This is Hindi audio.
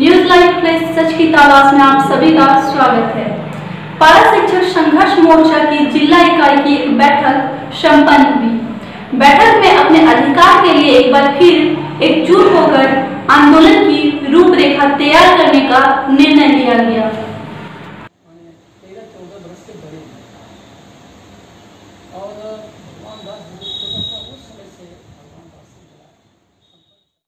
न्यूज़ लाइव प्लस सच की तलाश में आप सभी का स्वागत है। पारा शिक्षक संघर्ष मोर्चा की जिला इकाई की एक बैठक संपन्न हुई। बैठक में अपने अधिकार के लिए एक बार फिर एकजुट होकर आंदोलन की रूपरेखा तैयार करने का निर्णय लिया गया। और